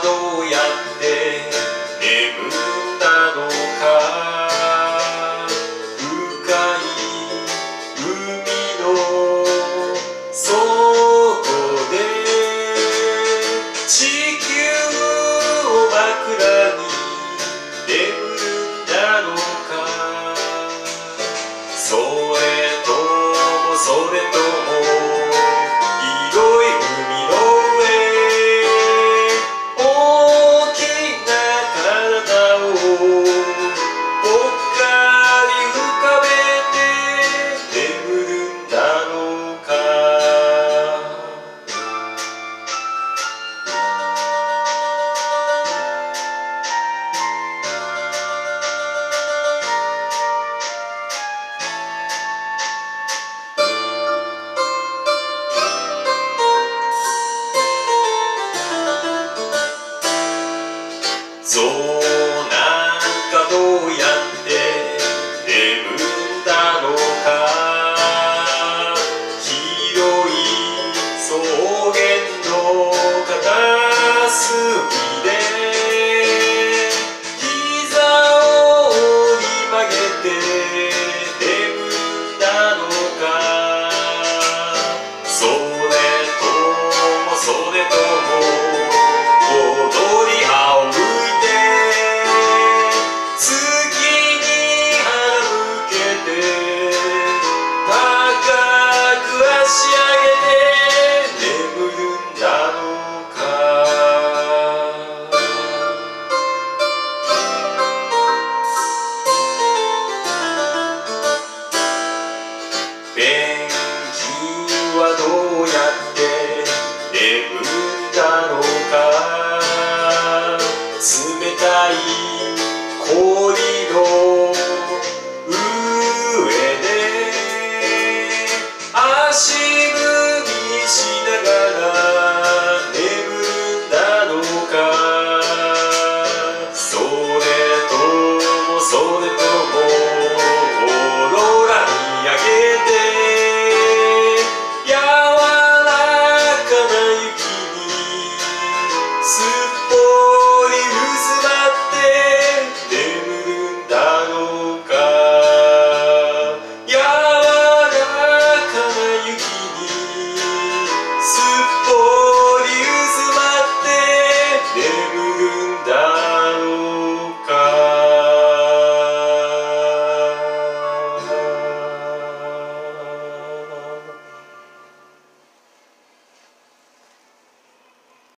どうやって眠んだのか深い海の底で地球を枕に眠んだのか。それともそれともそうなんかどうやって眠んだのか。広い空冷たい氷の Super.